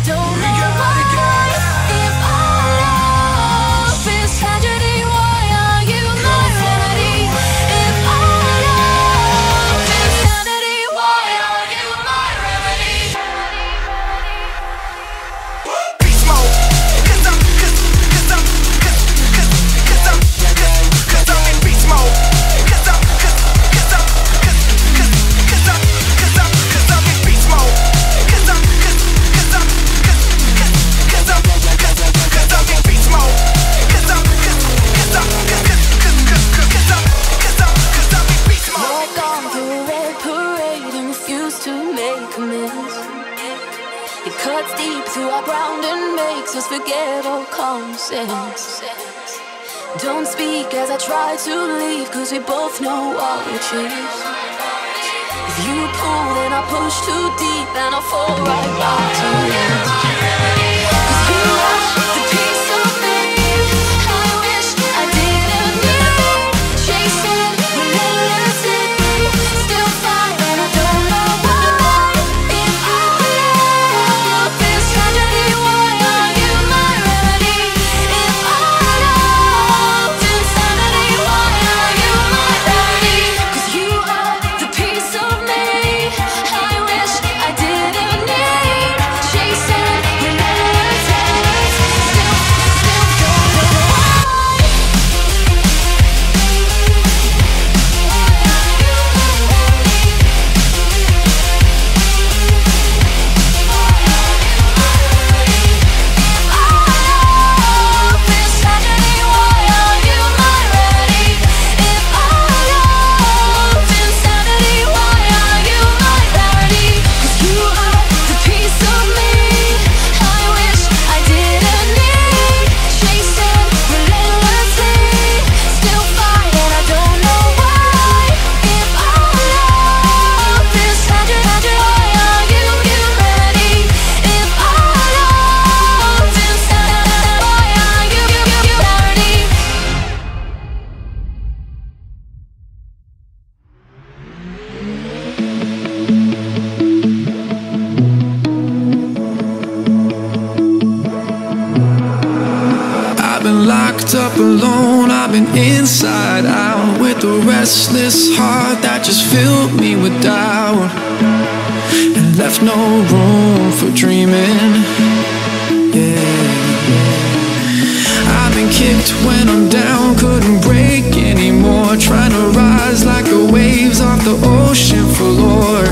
就让 It cuts deep through our ground and makes us forget all common sense. Don't speak as I try to leave, cause we both know what which. If you pull, then I push too deep and I fall right back. Inside out with a restless heart that just filled me with doubt and left no room for dreaming. Yeah. I've been kicked when I'm down, couldn't break anymore, trying to rise like the waves off the ocean floor.